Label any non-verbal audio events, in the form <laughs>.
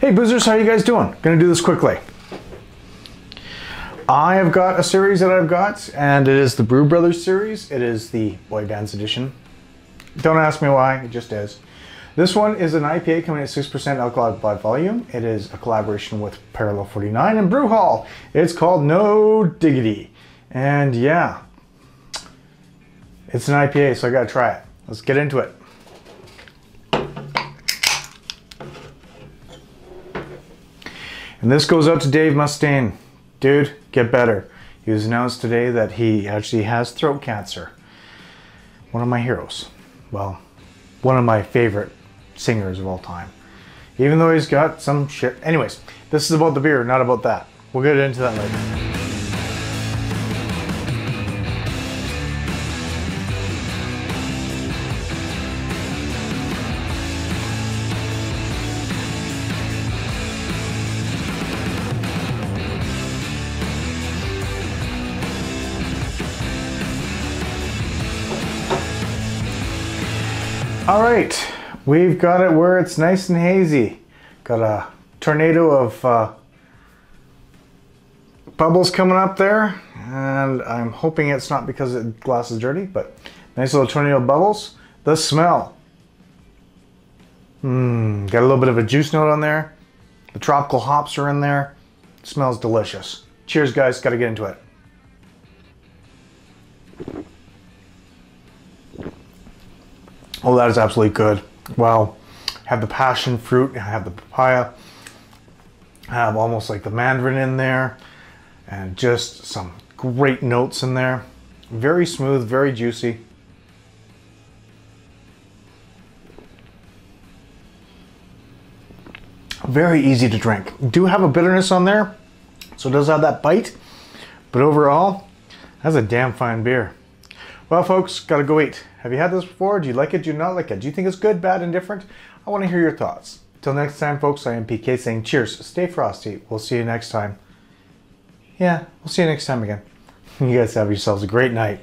Hey boozers, how you guys doing? Gonna do this quickly. I have got a series that I've got, and it is the Brew Brothers series. It is the Boy Bands edition. Don't ask me why, it just is. This one is an IPA coming at 6% alcohol by volume. It is a collaboration with Parallel 49 and Brewhall. It's called No Diggity. And yeah, it's an IPA, so I gotta try it. Let's get into it. And this goes out to Dave Mustaine. Dude, get better. He was announced today that he actually has throat cancer. One of my heroes. Well, one of my favorite singers of all time. Even though he's got some shit. Anyways, this is about the beer, not about that. We'll get into that later. All right, we've got it where it's nice and hazy. Got a tornado of uh, bubbles coming up there, and I'm hoping it's not because the glass is dirty, but nice little tornado of bubbles. The smell. Mmm, got a little bit of a juice note on there. The tropical hops are in there. It smells delicious. Cheers, guys. Got to get into it. Oh, that is absolutely good. Wow. Have the passion fruit, I have the papaya, I have almost like the mandarin in there, and just some great notes in there. Very smooth, very juicy. Very easy to drink. Do have a bitterness on there, so it does have that bite, but overall, that's a damn fine beer. Well, folks, gotta go eat. Have you had this before? Do you like it? Do you not like it? Do you think it's good, bad, indifferent? I want to hear your thoughts. Till next time, folks, I am PK saying cheers. Stay frosty. We'll see you next time. Yeah, we'll see you next time again. <laughs> You guys have yourselves a great night.